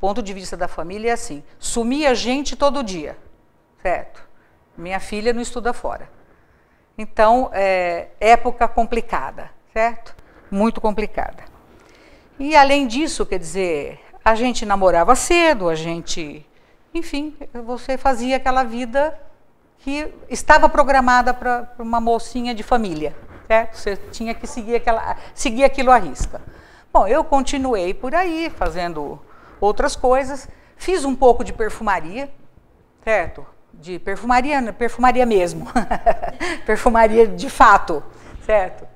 ponto de vista da família, é assim: sumia gente todo dia, certo? Minha filha não estuda fora. Então, é, época complicada, certo? Muito complicada. E além disso, quer dizer, a gente namorava cedo, a gente, enfim, você fazia aquela vida que estava programada para uma mocinha de família, certo? Você tinha que seguir, aquela, seguir aquilo à risca. Bom, eu continuei por aí, fazendo outras coisas, fiz um pouco de perfumaria, certo? De perfumaria, perfumaria mesmo, perfumaria de fato, certo?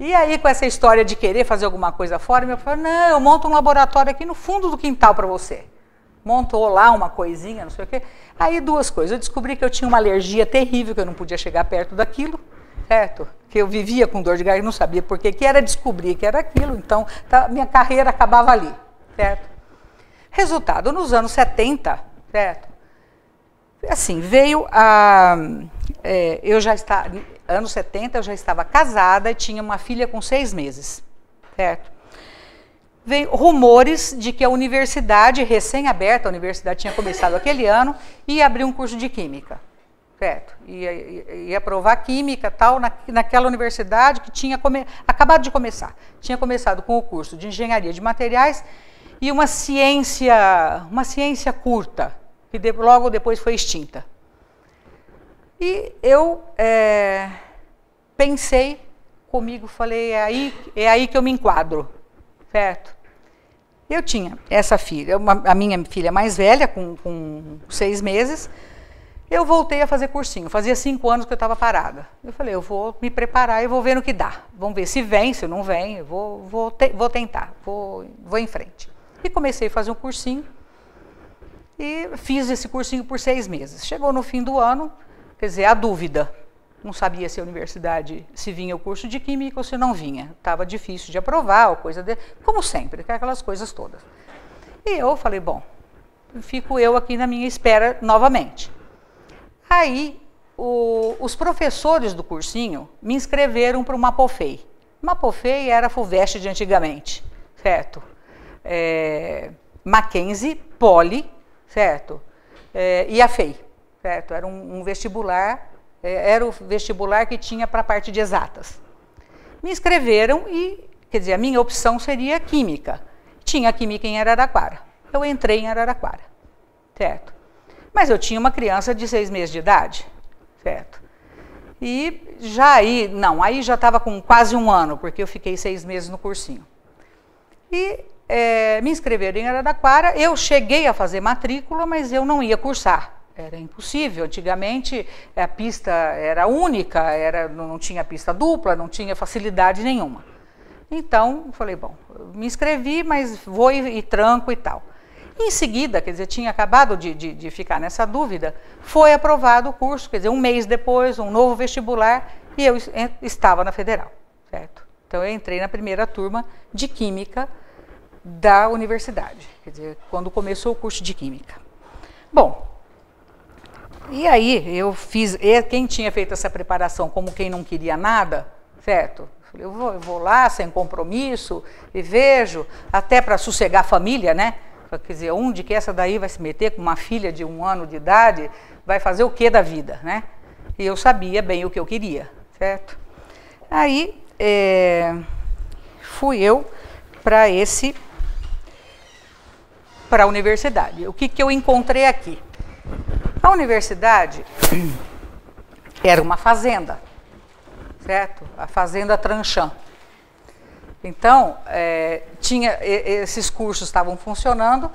E aí, com essa história de querer fazer alguma coisa fora, meu pai falou, não, eu monto um laboratório aqui no fundo do quintal para você. Montou lá uma coisinha, não sei o quê. Aí, duas coisas. Eu descobri que eu tinha uma alergia terrível, que eu não podia chegar perto daquilo, certo? Que eu vivia com dor de garganta, não sabia por quê, que era descobrir que era aquilo. Então, tá, minha carreira acabava ali, certo? Resultado, nos anos 70, certo? Assim, veio a... É, eu já estava anos 70, eu já estava casada e tinha uma filha com seis meses, certo? Veio rumores de que a universidade, recém-aberta, a universidade tinha começado aquele ano, ia abrir um curso de química, certo? Ia, ia, ia provar química tal, na, naquela universidade que tinha come, acabado de começar. Tinha começado com o curso de engenharia de materiais e uma ciência, uma ciência curta, que de, logo depois foi extinta. E eu é, pensei comigo, falei, é aí, é aí que eu me enquadro, certo? Eu tinha essa filha, uma, a minha filha mais velha, com, com, seis meses, eu voltei a fazer cursinho, fazia cinco anos que eu estava parada. Eu falei, eu vou me preparar e vou ver no que dá. Vamos ver se vem, se não vem, eu vou, vou, te, vou tentar, vou, vou em frente. E comecei a fazer um cursinho, e fiz esse cursinho por seis meses. Chegou no fim do ano, Quer dizer, a dúvida. Não sabia se a universidade, se vinha o curso de química ou se não vinha. Estava difícil de aprovar, ou coisa de, como sempre, aquelas coisas todas. E eu falei, bom, fico eu aqui na minha espera novamente. Aí, o, os professores do cursinho me inscreveram para o Mapofei. Mapofei era a FUVEST de antigamente, certo? É, Mackenzie, Poli, certo? É, e a FEI certo? Era um, um vestibular, é, era o vestibular que tinha para a parte de exatas. Me inscreveram e, quer dizer, a minha opção seria química. Tinha química em Araraquara. Eu entrei em Araraquara, certo? Mas eu tinha uma criança de seis meses de idade, certo? E já aí, não, aí já estava com quase um ano, porque eu fiquei seis meses no cursinho. E é, me inscreveram em Araraquara, eu cheguei a fazer matrícula, mas eu não ia cursar. Era impossível. Antigamente a pista era única, era, não tinha pista dupla, não tinha facilidade nenhuma. Então, falei, bom, me inscrevi, mas vou e, e tranco e tal. Em seguida, quer dizer, tinha acabado de, de, de, ficar nessa dúvida, foi aprovado o curso, quer dizer, um mês depois, um novo vestibular, e eu estava na Federal, certo? Então, eu entrei na primeira turma de Química da universidade, quer dizer, quando começou o curso de Química. Bom, e aí eu fiz, quem tinha feito essa preparação como quem não queria nada, certo? Eu vou, eu vou lá sem compromisso e vejo, até para sossegar a família, né? Quer dizer, onde que essa daí vai se meter com uma filha de um ano de idade, vai fazer o que da vida, né? E eu sabia bem o que eu queria, certo? Aí é, fui eu para esse para a universidade. O que, que eu encontrei aqui? A universidade era uma fazenda, certo? A fazenda Tranchã. Então, é, tinha esses cursos estavam funcionando,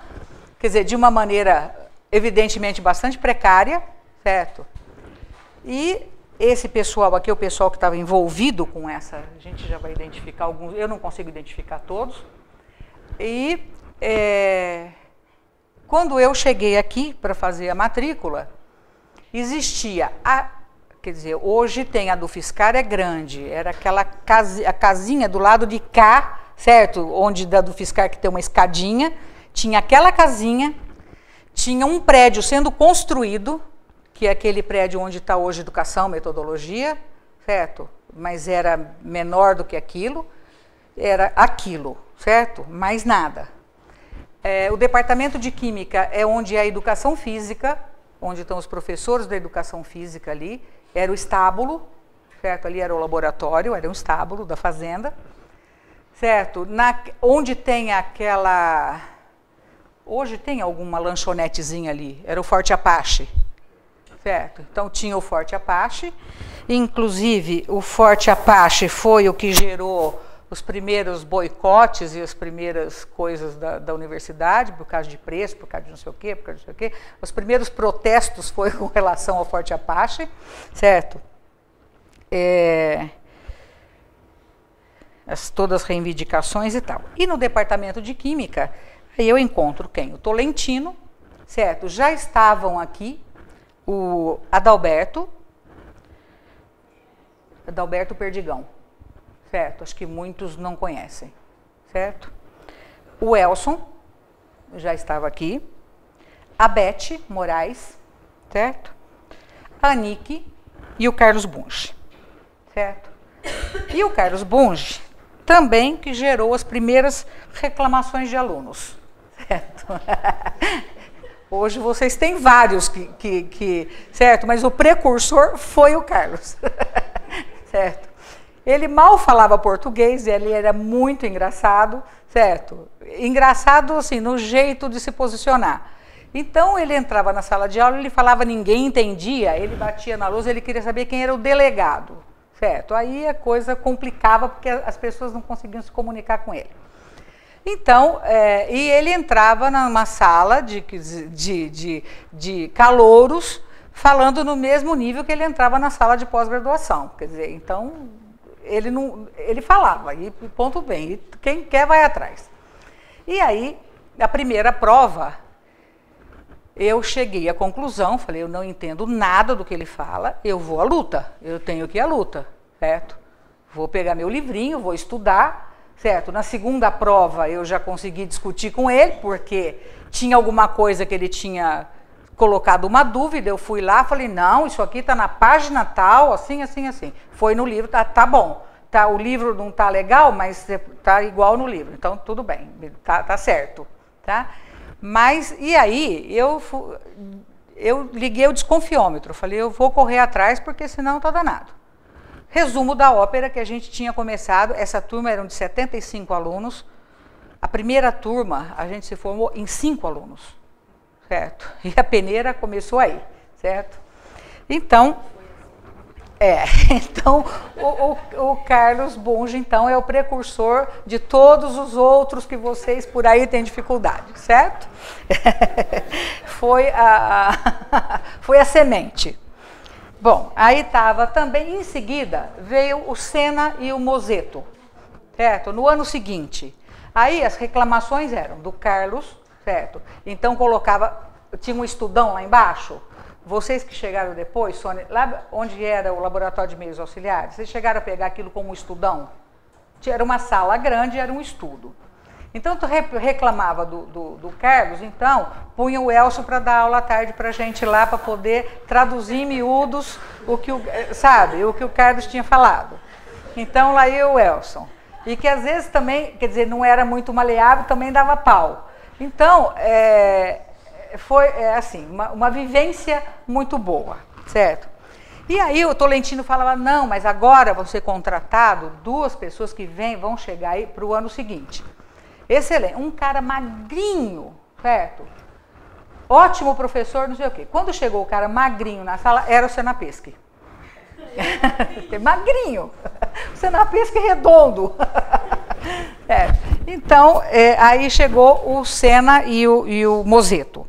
quer dizer, de uma maneira evidentemente bastante precária, certo? E esse pessoal aqui, o pessoal que estava envolvido com essa, a gente já vai identificar alguns, eu não consigo identificar todos. E é, quando eu cheguei aqui para fazer a matrícula, existia a quer dizer, hoje tem a do Fiscar é grande, era aquela a casinha do lado de cá, certo? Onde da do Fiscar que tem uma escadinha, tinha aquela casinha, tinha um prédio sendo construído, que é aquele prédio onde está hoje educação, metodologia, certo? Mas era menor do que aquilo, era aquilo, certo? Mais nada. É, o departamento de Química é onde é a educação física, onde estão os professores da educação física ali, era o estábulo, certo? Ali era o laboratório, era um estábulo da fazenda, certo? Na, onde tem aquela... Hoje tem alguma lanchonetezinha ali, era o Forte Apache, certo? Então tinha o Forte Apache, inclusive o Forte Apache foi o que gerou os primeiros boicotes e as primeiras coisas da, da, universidade, por causa de preço, por causa de não sei o quê, por causa de não sei o quê. Os primeiros protestos foi com relação ao Forte Apache, certo? É, as, todas as reivindicações e tal. E no departamento de Química, aí eu encontro quem? O Tolentino, certo? Já estavam aqui o Adalberto, Adalberto Perdigão, certo? Acho que muitos não conhecem, certo? O Elson já estava aqui, a Beth Moraes, certo? A Nick e o Carlos Bunge, certo? E o Carlos Bunge também que gerou as primeiras reclamações de alunos, certo? Hoje vocês têm vários que, que, que, certo? Mas o precursor foi o Carlos, certo? Ele mal falava português, ele era muito engraçado, certo? Engraçado, assim, no jeito de se posicionar. Então, ele entrava na sala de aula, ele falava, ninguém entendia, ele batia na luz, ele queria saber quem era o delegado, certo? Aí a coisa complicava, porque as pessoas não conseguiam se comunicar com ele. Então, é, e ele entrava numa sala de, de, de, de calouros, falando no mesmo nível que ele entrava na sala de pós-graduação. Quer dizer, então, ele, não, ele falava, e ponto bem, e quem quer vai atrás. E aí, a primeira prova, eu cheguei à conclusão, falei, eu não entendo nada do que ele fala, eu vou à luta, eu tenho que ir à luta, certo? Vou pegar meu livrinho, vou estudar, certo? Na segunda prova eu já consegui discutir com ele, porque tinha alguma coisa que ele tinha colocado uma dúvida, eu fui lá, falei, não, isso aqui está na página tal, assim, assim, assim. Foi no livro, tá, tá bom. Tá, o livro não tá legal, mas tá igual no livro. Então, tudo bem, tá, tá certo. Tá? Mas, e aí, eu, eu liguei o desconfiômetro, falei, eu vou correr atrás, porque senão tá danado. Resumo da ópera que a gente tinha começado, essa turma eram de 75 alunos, a primeira turma, a gente se formou em cinco alunos certo? E a peneira começou aí, certo? Então, é, então o, o, o, Carlos Bunge, então, é o precursor de todos os outros que vocês por aí têm dificuldade, certo? foi, a, foi a semente. Bom, aí estava também, em seguida, veio o Sena e o Mozeto, certo? No ano seguinte. Aí as reclamações eram do Carlos, Então colocava, tinha um estudão lá embaixo. Vocês que chegaram depois, Sônia, lá onde era o laboratório de meios auxiliares, vocês chegaram a pegar aquilo como um estudão? Era uma sala grande, era um estudo. Então, tu reclamava do, do, do Carlos, então, punha o Elcio para dar aula à tarde para gente lá, para poder traduzir em miúdos o que o, sabe, o que o Carlos tinha falado. Então, lá ia o Elson. E que às vezes também, quer dizer, não era muito maleável, também dava pau. Então, é, foi é, assim, uma, uma vivência muito boa, certo? E aí o Tolentino falava, não, mas agora vão ser contratado duas pessoas que vêm, vão chegar aí para o ano seguinte. Excelente, um cara magrinho, certo? Ótimo professor, não sei o quê. Quando chegou o cara magrinho na sala, era o Senapesque. magrinho. O Senapesque redondo. é. Então, é, aí chegou o Sena e o, e o Mozeto.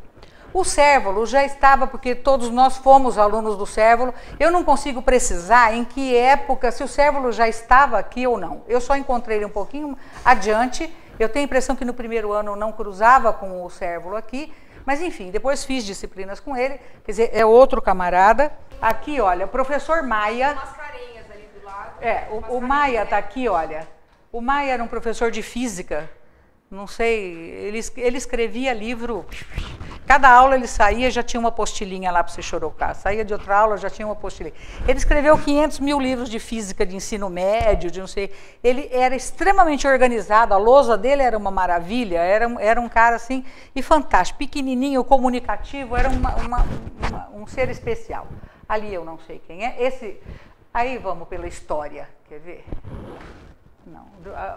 O Cérvulo já estava, porque todos nós fomos alunos do Cérvulo. Eu não consigo precisar em que época, se o Cérvulo já estava aqui ou não. Eu só encontrei ele um pouquinho adiante. Eu tenho a impressão que no primeiro ano eu não cruzava com o Cérvulo aqui. Mas enfim, depois fiz disciplinas com ele. Quer dizer, é outro camarada. Aqui, olha, o professor Maia. É, o, o Maia está aqui, olha. O Maia era um professor de física, não sei, ele, ele escrevia livro, cada aula ele saía, já tinha uma apostilinha lá para você chorocar, saía de outra aula, já tinha uma apostilinha. Ele escreveu 500 mil livros de física de ensino médio, de não sei, ele era extremamente organizado, a lousa dele era uma maravilha, era, era um cara assim, e fantástico, pequenininho, comunicativo, era uma, uma, uma, um ser especial. Ali eu não sei quem é, esse, aí vamos pela história, quer ver? Não,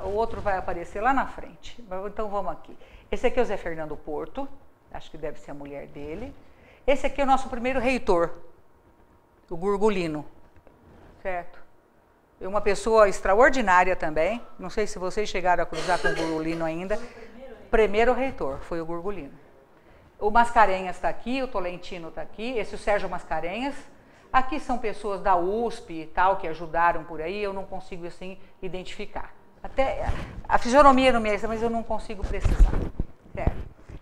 o outro vai aparecer lá na frente. Então vamos aqui. Esse aqui é o Zé Fernando Porto, acho que deve ser a mulher dele. Esse aqui é o nosso primeiro reitor, o Gurgulino, certo? É uma pessoa extraordinária também. Não sei se vocês chegaram a cruzar com o Gurgulino ainda. Primeiro reitor foi o Gurgulino. O Mascarenhas está aqui, o Tolentino está aqui, esse é o Sérgio Mascarenhas. Aqui são pessoas da USP e tal que ajudaram por aí, eu não consigo assim identificar. Até a fisionomia não me é, mas eu não consigo precisar.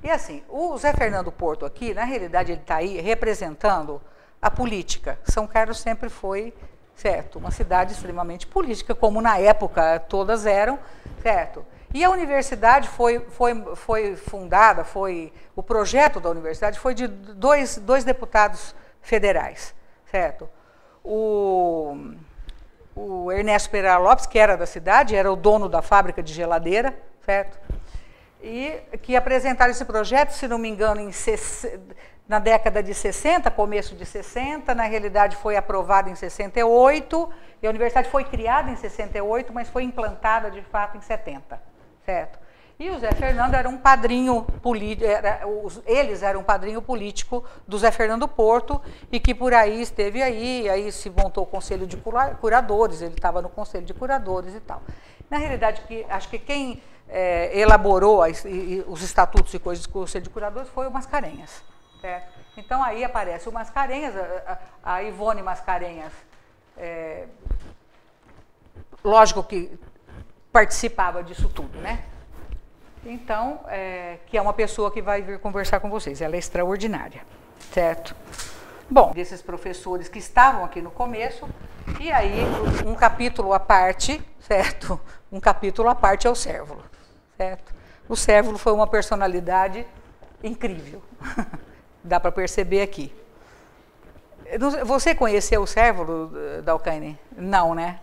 E assim, o Zé Fernando Porto aqui, na realidade, ele está aí representando a política. São Carlos sempre foi, certo, uma cidade extremamente política, como na época todas eram, certo? E a universidade foi, foi, foi fundada, foi o projeto da universidade foi de dois, dois deputados federais certo? O, o Ernesto Pereira Lopes, que era da cidade, era o dono da fábrica de geladeira, certo? E que apresentaram esse projeto, se não me engano, em, na década de 60, começo de 60, na realidade foi aprovado em 68, e a universidade foi criada em 68, mas foi implantada de fato em 70, certo? E o Zé Fernando era um padrinho político, eles eram um padrinho político do Zé Fernando Porto e que por aí esteve aí, aí se montou o conselho de curadores, ele estava no conselho de curadores e tal. Na realidade, que, acho que quem é, elaborou as, e, os estatutos e coisas do conselho de curadores foi o Mascarenhas. Certo? Então aí aparece o Mascarenhas, a, a Ivone Mascarenhas, é, lógico que participava disso tudo, né? Então, é, que é uma pessoa que vai vir conversar com vocês. Ela é extraordinária, certo? Bom, desses professores que estavam aqui no começo, e aí um capítulo à parte, certo? Um capítulo à parte é o Cérvulo, certo? O Cérvulo foi uma personalidade incrível, dá para perceber aqui. Você conheceu o Cérvulo, Dalcaine? Não, né?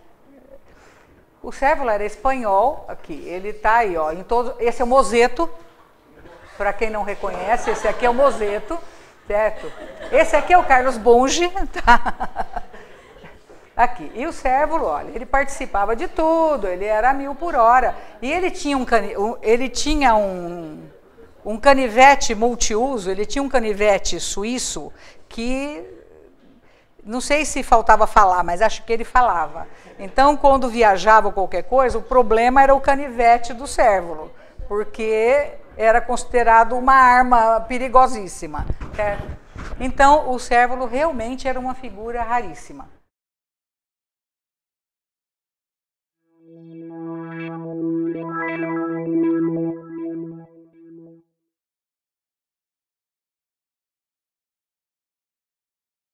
O Cérvulo era espanhol, aqui, ele está aí, ó, em todo, esse é o mozeto, para quem não reconhece, esse aqui é o mozeto, certo? Esse aqui é o Carlos Bonge, tá? Aqui. E o Cérvulo, olha, ele participava de tudo, ele era mil por hora. E ele tinha um, ele tinha um, um canivete multiuso, ele tinha um canivete suíço que não sei se faltava falar, mas acho que ele falava. Então, quando viajava qualquer coisa, o problema era o canivete do cérvulo, porque era considerado uma arma perigosíssima. Então, o cérvulo realmente era uma figura raríssima.